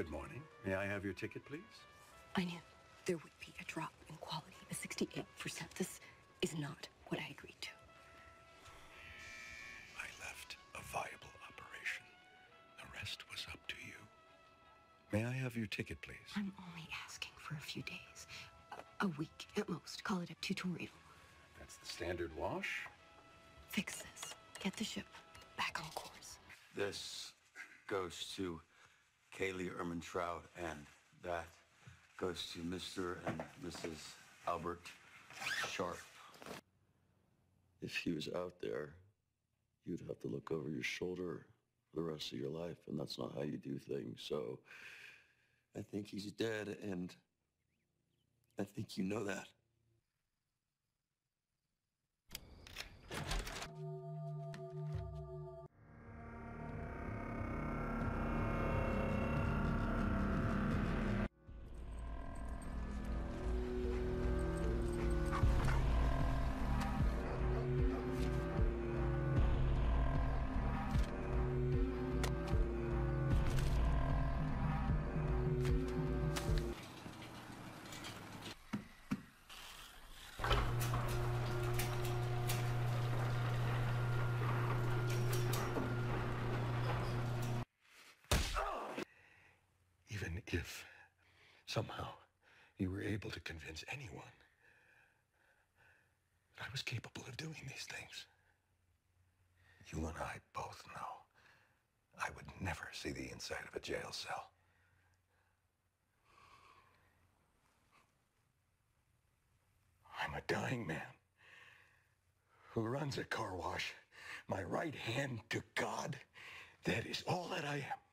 Good morning. May I have your ticket, please? I knew there would be a drop in quality, a 68%. This is not what I agreed to. I left a viable operation. The rest was up to you. May I have your ticket, please? I'm only asking for a few days. A, a week at most. Call it a tutorial. That's the standard wash. Fix this. Get the ship back on course. This goes to Kaylee Ehrmantraut, and that goes to Mr. and Mrs. Albert Sharp. If he was out there, you'd have to look over your shoulder for the rest of your life, and that's not how you do things. So I think he's dead, and I think you know that. If somehow you were able to convince anyone that I was capable of doing these things, you and I both know I would never see the inside of a jail cell. I'm a dying man who runs a car wash, my right hand to God. That is all that I am.